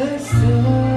understood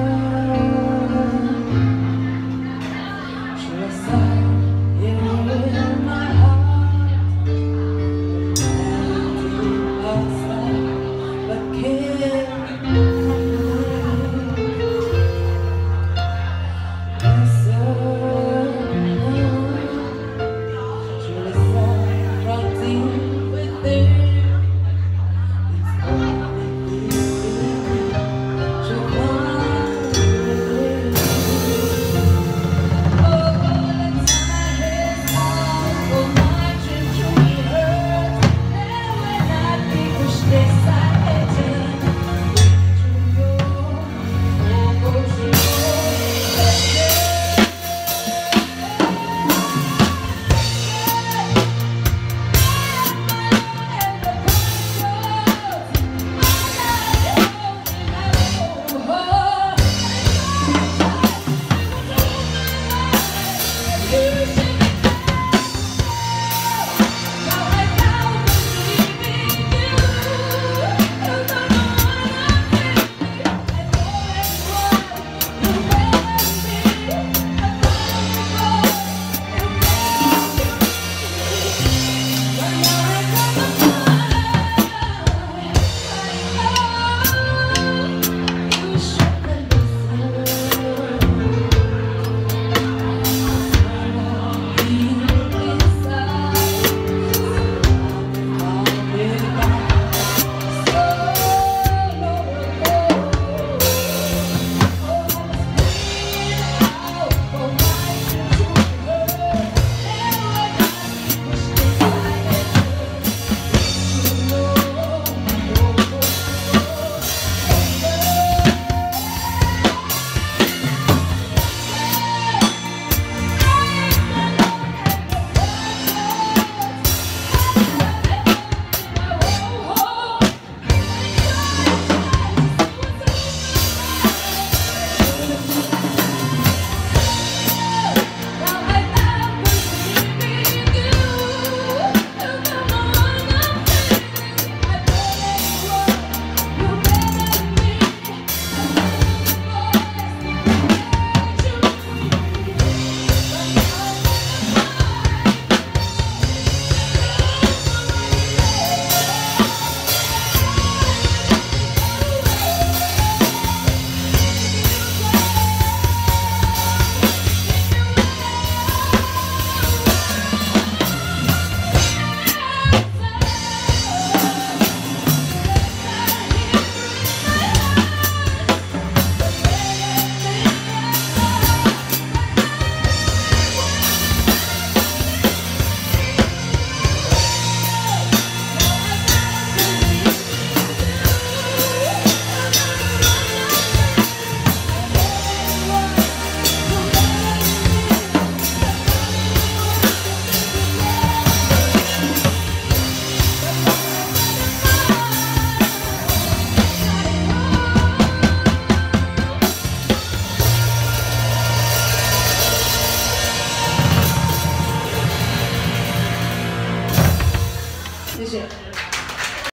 谢。